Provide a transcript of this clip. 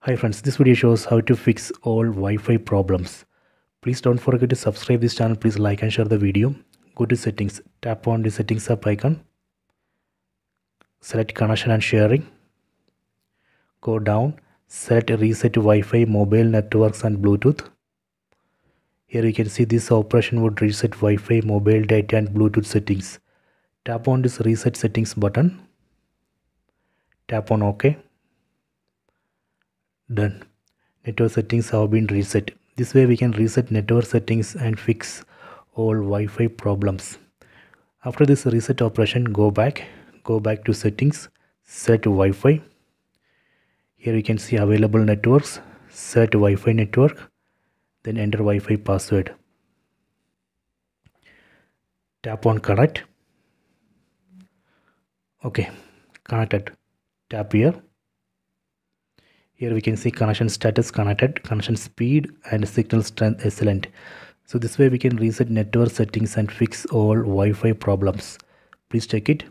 Hi friends, this video shows how to fix all Wi-Fi problems. Please don't forget to subscribe this channel. Please like and share the video. Go to settings. Tap on the settings app icon. Select connection and sharing. Go down. Select reset Wi-Fi, mobile networks and Bluetooth. Here you can see this operation would reset Wi-Fi, mobile data and Bluetooth settings. Tap on this reset settings button. Tap on OK. Done. Network settings have been reset. This way we can reset network settings and fix all Wi-Fi problems. After this reset operation, go back. Go back to settings. Set Wi-Fi. Here you can see available networks. Set Wi-Fi network. Then enter Wi-Fi password. Tap on connect. Okay, connected. Tap here here we can see connection status connected connection speed and signal strength excellent. So this way we can reset network settings and fix all wi-fi problems. Please check it